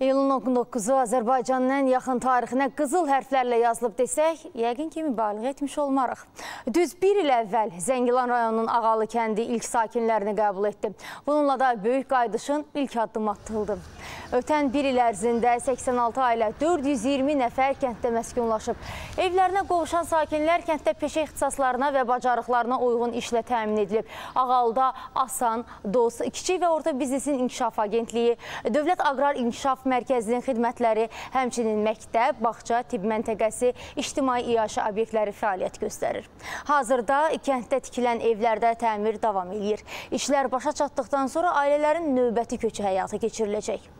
İyulun 19-u Azərbaycanın ən yaxın tarixinə qızıl hərflərlə yazılıb desək, yəqin ki, mübaliğ etmiş olmarıq. Düz bir il əvvəl Zəngilan rayonunun Ağalı kəndi ilk sakinlərini qəbul etdi. Bununla da böyük qaydışın ilk addım atıldı. Ötən bir il ərzində 86 ailə 420 nəfər kənddə məskunlaşıb. Evlərinə qovuşan sakinlər kənddə peşə ixtisaslarına və bacarıqlarına uyğun işlə təmin edilib. Ağalıda Asan, DOS, Kiçik və Orta Biznesin İnkişaf Agentliyi, Dövlət Aqrar İnkişaf Mərkəzinin xidmətləri, həmçinin məktəb, bağça, tibb məntəqəsi, ictimai iaşə obyektləri fəaliyyət göstərir. Hazırda kənddə tikilən evlərdə təmir davam edir. İşlər başa çatdıqdan sonra ailələrin növbəti köçü həyata keçiriləcək.